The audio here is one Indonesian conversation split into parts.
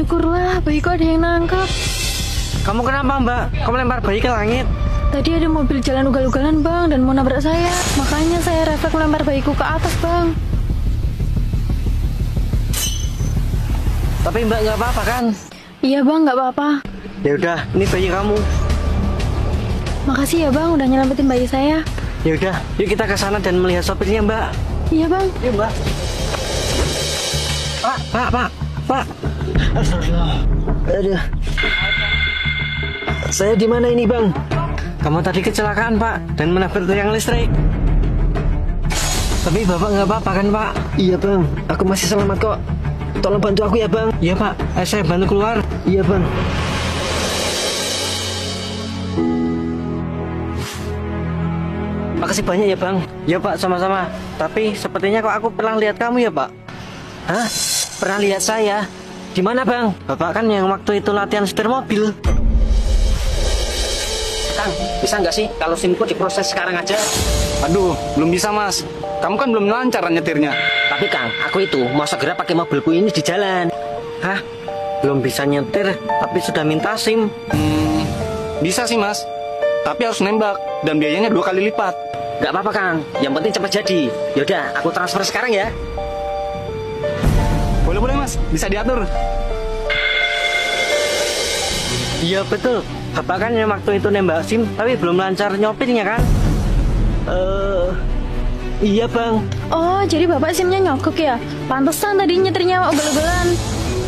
Syukurlah bayiku ada yang nangkap. Kamu kenapa mbak? Kamu lempar bayi ke langit? Tadi ada mobil jalan ugal-ugalan bang dan mau nabrak saya. Makanya saya refleks melempar bayiku ke atas bang. Tapi mbak nggak apa-apa kan? Iya bang nggak apa-apa. Ya udah, ini bayi kamu. Makasih ya bang udah nyelamatin bayi saya. Ya udah, yuk kita ke sana dan melihat sopirnya mbak. Iya bang. Yuk mbak. Pak, pak, pak, pak. Aduh. Saya di mana ini bang? Kamu tadi kecelakaan pak dan menabrak tiang listrik. Tapi bapak nggak apa-apa kan pak? Iya bang, aku masih selamat kok. Tolong bantu aku ya bang. Iya pak, eh, saya bantu keluar. Iya bang. Makasih banyak ya bang. Ya pak, sama-sama. Tapi sepertinya kok aku pernah lihat kamu ya pak. Hah? Pernah lihat saya? Di mana bang? Bapak kan yang waktu itu latihan setir mobil. Kang, bisa nggak sih kalau SIMku diproses sekarang aja? Aduh, belum bisa mas. Kamu kan belum lancar nyetirnya. Tapi Kang, aku itu mau segera pakai mobilku ini di jalan. Hah? Belum bisa nyetir, tapi sudah minta SIM. Hmm, bisa sih mas. Tapi harus nembak dan biayanya dua kali lipat. Nggak apa-apa Kang, yang penting cepat jadi. Yaudah, aku transfer sekarang ya. Boleh boleh mas, bisa diatur. Iya betul. Bapak kan yang waktu itu nembak SIM, tapi belum lancar nyopirnya kan? Eh, iya bang. Oh jadi bapak simnya nyokok ya? Pantesan tadi nyetirnya ugal-ugalan.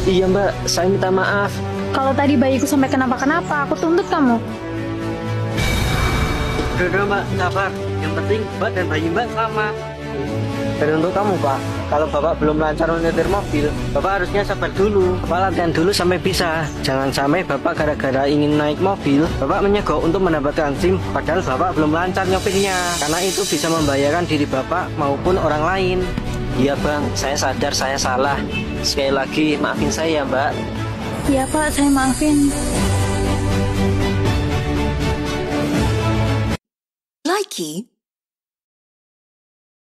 Iya mbak, saya minta maaf. Kalau tadi bayiku sampai kenapa-kenapa, aku tuntut kamu. Udah mbak, sabar. Yang penting mbak dan bayi mbak sama. Untuk kamu pak, kalau bapak belum lancar menyetir mobil, bapak harusnya sabar dulu. Bapak latihan dulu sampai bisa. Jangan sampai bapak gara-gara ingin naik mobil, bapak menyegok untuk mendapatkan SIM, padahal bapak belum lancar nyopirnya. Karena itu bisa membahayakan diri bapak maupun orang lain. Iya Bang, saya sadar saya salah. Sekali lagi maafin saya ya Mbak. Iya pak, saya maafin. Likey